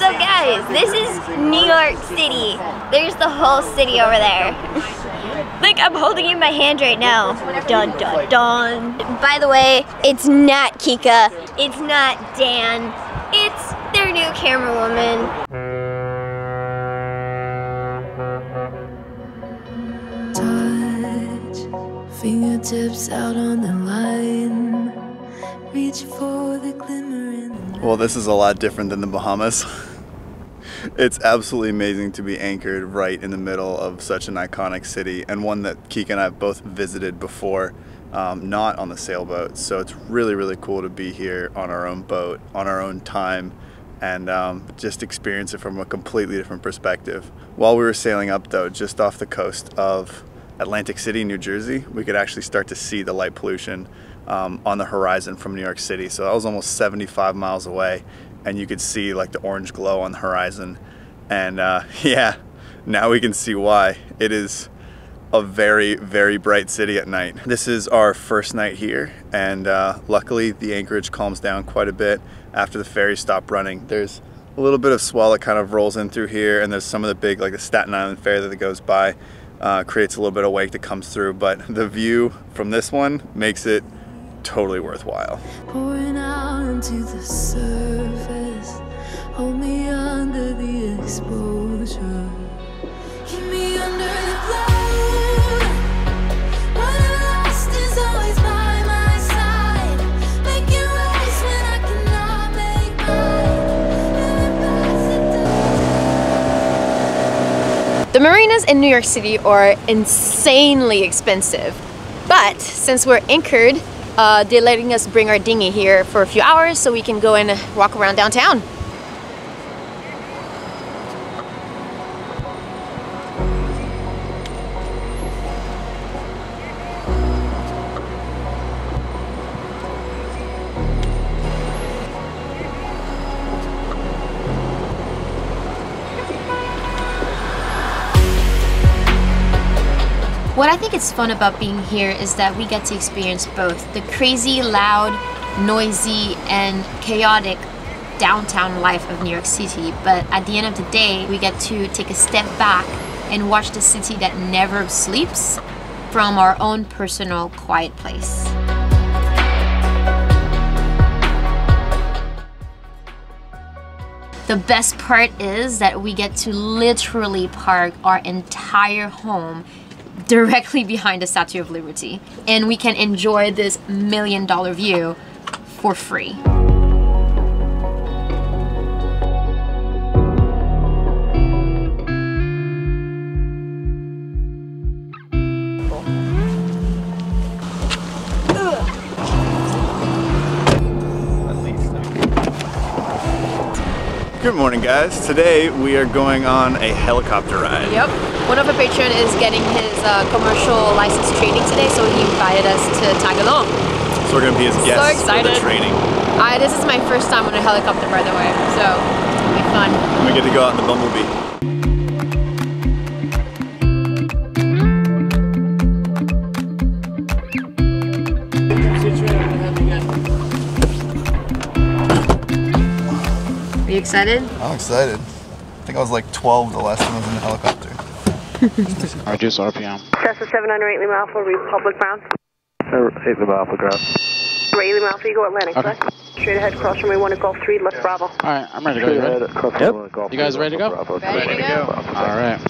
So guys, this is New York City. There's the whole city over there. like I'm holding in my hand right now. Dun dun dun. By the way, it's not Kika. It's not Dan. It's their new camera woman. fingertips out on the line. Reach for the glimmer in the Well, this is a lot different than the Bahamas. it's absolutely amazing to be anchored right in the middle of such an iconic city and one that Keek and I have both visited before, um, not on the sailboat. So it's really, really cool to be here on our own boat, on our own time, and um, just experience it from a completely different perspective. While we were sailing up, though, just off the coast of Atlantic City, New Jersey, we could actually start to see the light pollution um, on the horizon from New York City. So that was almost 75 miles away, and you could see like the orange glow on the horizon. And uh, yeah, now we can see why. It is a very, very bright city at night. This is our first night here, and uh, luckily the anchorage calms down quite a bit after the ferries stop running. There's a little bit of swell that kind of rolls in through here, and there's some of the big, like the Staten Island ferry that goes by, uh, creates a little bit of wake that comes through, but the view from this one makes it totally worthwhile. The. The marinas in New York City are insanely expensive. But since we're anchored, uh, they're letting us bring our dinghy here for a few hours so we can go and walk around downtown. What I think is fun about being here is that we get to experience both the crazy, loud, noisy, and chaotic downtown life of New York City, but at the end of the day, we get to take a step back and watch the city that never sleeps from our own personal quiet place. The best part is that we get to literally park our entire home directly behind the Statue of Liberty. And we can enjoy this million dollar view for free. Good morning, guys. Today we are going on a helicopter ride. Yep. One of our patrons is getting his uh, commercial license training today, so he invited us to tag along. So we're gonna be his guests for excited. the training. I, this is my first time on a helicopter, by the way, so it'll be fun. We get to go out in the Bumblebee. Are you excited? I'm excited. I think I was like 12 the last time I was in a helicopter. Reduce RPM. Cessna 798 Lima Alpha, Republic Ground. Eight Lima Alpha ground. Ray Lima Alpha, you go Atlantic, Okay. correct? Straight ahead, cross runway 1 at Golf 3, left Bravo. Alright, I'm ready to go. You ready? Yep. You guys ready to go? Ready to go. Alright.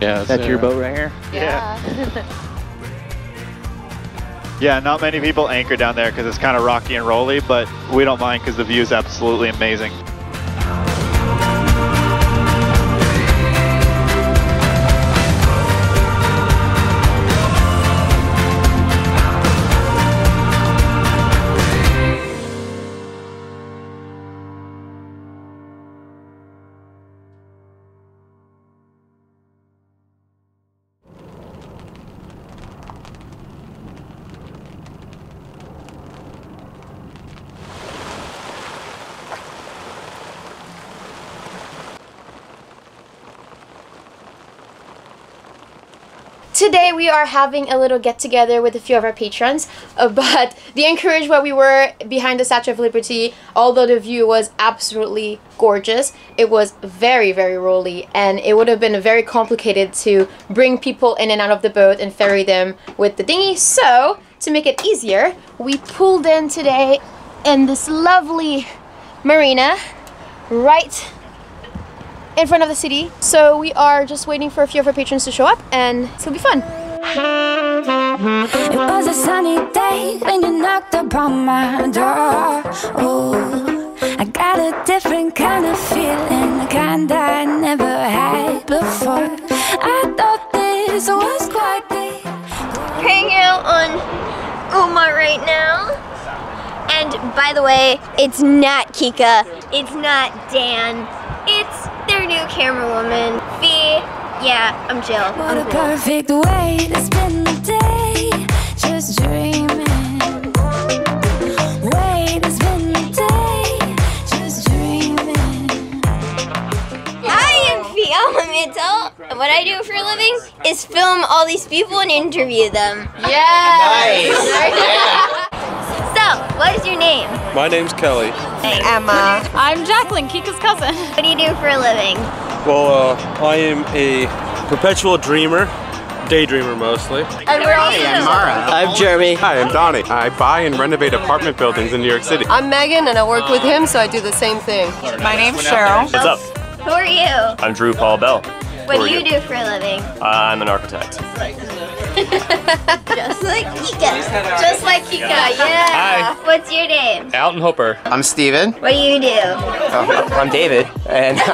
Yeah, That's your boat right here? Yeah. Yeah, not many people anchor down there because it's kind of rocky and rolly, but we don't mind because the view is absolutely amazing. Today we are having a little get together with a few of our patrons. Uh, but the Anchorage where we were behind the Statue of Liberty, although the view was absolutely gorgeous, it was very, very rolly, and it would have been very complicated to bring people in and out of the boat and ferry them with the dinghy. So, to make it easier, we pulled in today in this lovely marina right in front of the city. So we are just waiting for a few of our patrons to show up and it's gonna be fun. It was a sunny day when you knocked upon my door. Oh, I got a different kind of feeling, the kind I never had before. I thought this was quite the. Hanging out on Uma right now. And by the way, it's not Kika, it's not Dan, it's new camera woman, Fee. Yeah, I'm Jill. What a I'm cool. perfect way to spend the day, just dreaming. Way to spend the day, just dreaming. I am Fiona oh, Mitchell, and what I do for a living is film all these people and interview them. Yeah! So, what is your name? My name's Kelly. Emma. I'm Jacqueline, Kika's cousin. What do you do for a living? Well, uh, I am a perpetual dreamer, daydreamer mostly. And we're also I'm Jeremy. Hi, I'm Donnie. I buy and renovate apartment buildings in New York City. I'm Megan and I work with him, so I do the same thing. My name's Cheryl. What's up? Who are you? I'm Drew Paul Bell. What Who are do you do for a living? I'm an architect. Just like Kika. Just like Kika, yeah. Hi. What's your name? Alton Hooper. I'm Steven. What do you do? I'm David. And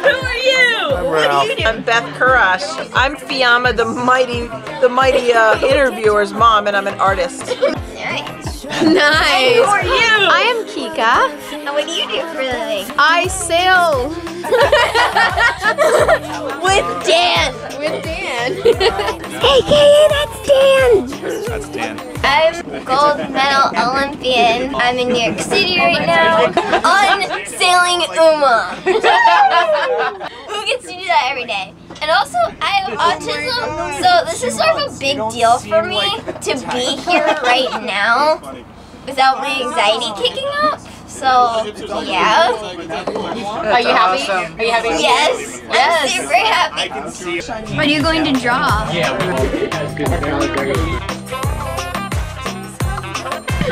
Who are you? What do you do? I'm Beth Karash. I'm Fiamma, the mighty, the mighty uh, interviewer's mom, and I'm an artist. Nice. Nice! Who are you? I am Kika. And what do you do for a living? I sail With Dan. with Dan. AKA that's Dan. That's Dan. I'm gold medal Olympian. I'm in New York City right now on sailing Uma. Who gets to do that every day? And also, I have autism, so this is sort of a big deal for me to be here right now without my anxiety kicking up. So, yeah. Are you happy? Are you happy? Yes, Yes. I'm super happy. What are you going to draw? Yeah.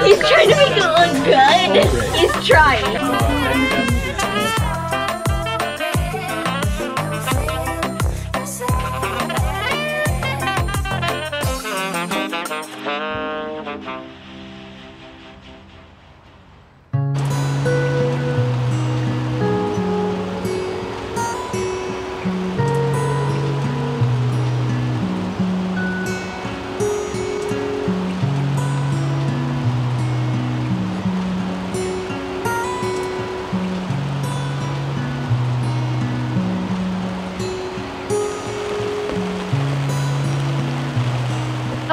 He's trying to make it look good. He's trying.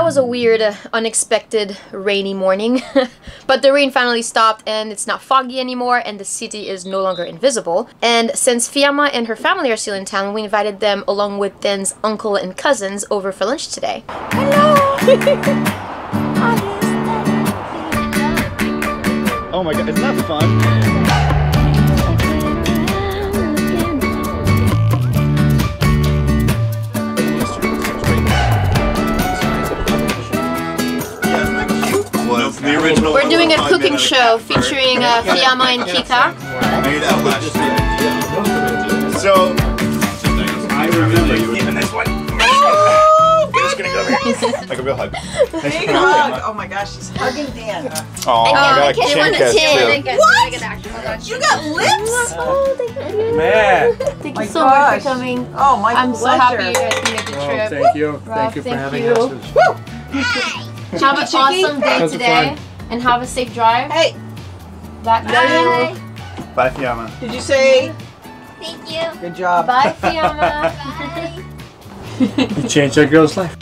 Was a weird, uh, unexpected rainy morning. but the rain finally stopped and it's not foggy anymore and the city is no longer invisible. And since Fiamma and her family are still in town, we invited them along with Dan's uncle and cousins over for lunch today. Hello! oh my god, isn't that fun? The original. We're doing a cooking show featuring uh, Fiamma and Kika. Made out last year. So, I remember you keeping this one. We're just gonna go over. Like a real hug. Big hug. Oh my gosh, she's hugging Dan. Oh, And I got a we chin can kiss chin. too. What? You got lips? Oh, thank you. Man! Thank My you so much for coming. Oh my I'm so pleasure. happy you guys can make the trip. thank you. Rob, thank you for thank having you. us. Have an Chicky, awesome day today and have a safe drive. Hey, Back Bye. Bye, Fiamma. did you say Thank you. good job? Bye, Fiamma. Bye. You changed that girl's life.